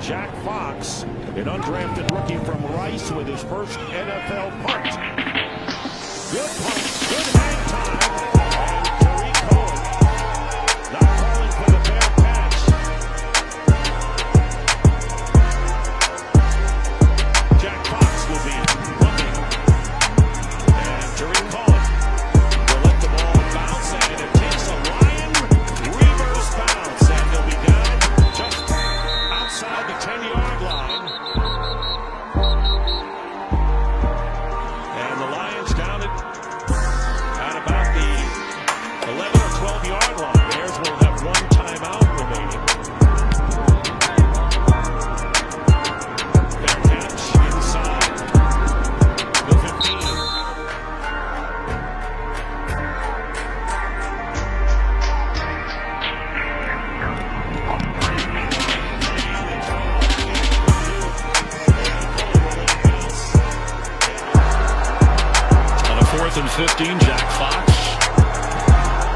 Jack Fox, an undrafted rookie from Rice with his first NFL 11 or 12 yard line. Bears will have one timeout remaining. Catch inside the 15. On a fourth and 15, Jack Fox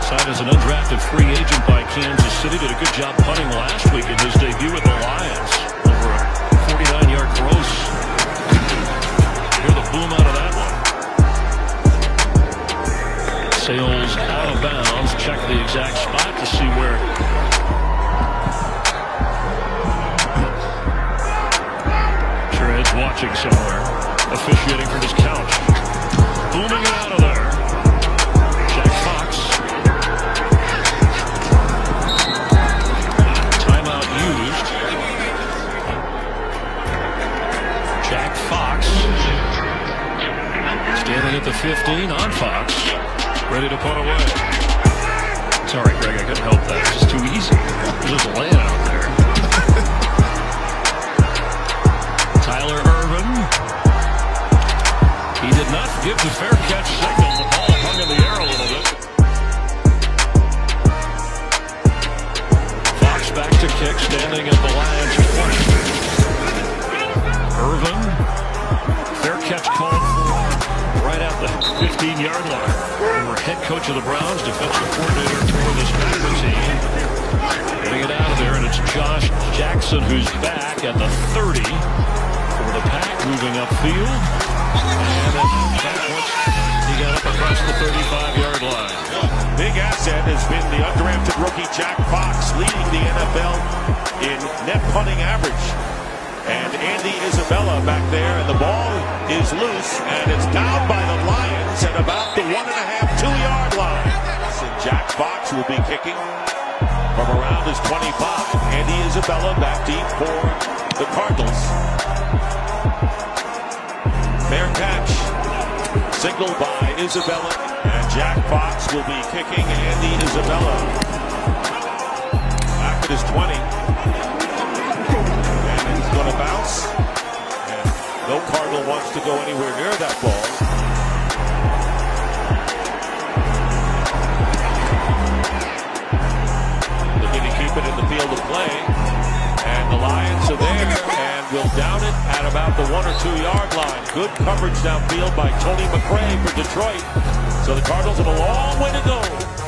signed as an undrafted free agent by Kansas City. Did a good job punting last week in his debut with the Lions. Over a 49-yard gross. Hear the boom out of that one. Sails out of bounds. Check the exact spot to see where. Watching somewhere. Officiating from his couch. Booming at the 15 on Fox. Ready to put away. Sorry, Greg, I couldn't help that. It's just too easy. Just laying out there. Tyler Ervin. He did not give the fair catch signal. The ball hung in the air a little bit. Fox back to kick, standing at the Lions 20. Ervin. 15-yard line. Former head coach of the Browns, defensive coordinator for this Packer team. Getting it out of there, and it's Josh Jackson who's back at the 30 for the pack, moving upfield. And back once he got up across the 35-yard line. Big asset has been the undrafted rookie Jack Fox, leading the NFL in net punting average. And Andy Isabella back there, and the ball is loose, and it's down by the Lions Fox will be kicking from around his 25. Andy Isabella back deep for the Cardinals. Fair catch. Signaled by Isabella. And Jack Fox will be kicking Andy Isabella. Back at his 20. And he's going to bounce. And no Cardinal wants to go anywhere near that ball. In the field of play. And the Lions are there and will down it at about the one or two yard line. Good coverage downfield by Tony McRae for Detroit. So the Cardinals have a long way to go